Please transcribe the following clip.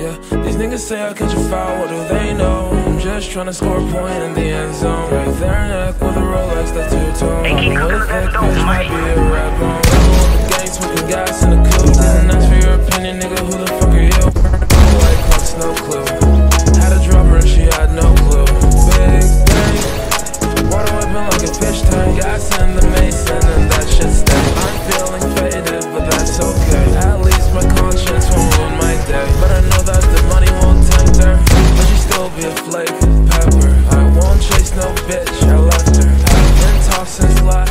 Yeah, these niggas say I catch a foul, what do they know? I'm just trying to score a point in the end zone. Right there, neck with a Rolex that's two tone. What if that bitch might be a rap on I'm the smoking gas in the coupe. Not that's for your opinion, nigga, who the fuck are you? Like what's no clue. Had a dropper and she had no clue. Big thing, water whipping like a fish tank. Gas in the mason and that shit stank. I'm feeling faded, but that's okay. since last